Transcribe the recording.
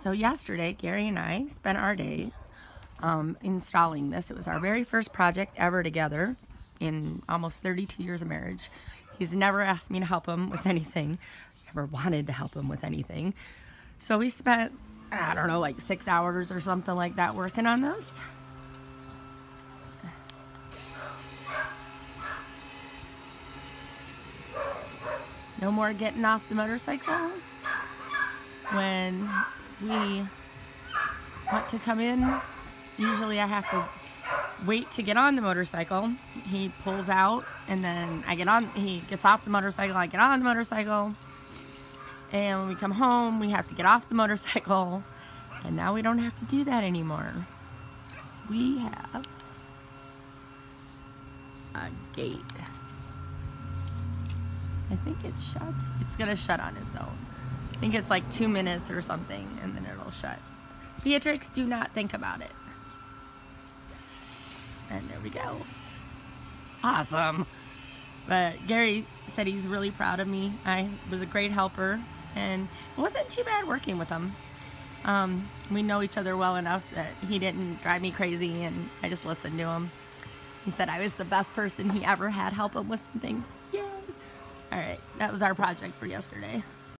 So yesterday, Gary and I spent our day um, installing this. It was our very first project ever together in almost 32 years of marriage. He's never asked me to help him with anything, never wanted to help him with anything. So we spent, I don't know, like six hours or something like that working on this. No more getting off the motorcycle when we want to come in. Usually I have to wait to get on the motorcycle. He pulls out and then I get on, he gets off the motorcycle, I get on the motorcycle. And when we come home, we have to get off the motorcycle. And now we don't have to do that anymore. We have a gate. I think it shuts. It's gonna shut on its own. I think it's like two minutes or something and then it'll shut. Beatrix, do not think about it. And there we go. Awesome. But Gary said he's really proud of me. I was a great helper and it wasn't too bad working with him. Um, we know each other well enough that he didn't drive me crazy and I just listened to him. He said I was the best person he ever had help him with something. Yay! All right, that was our project for yesterday.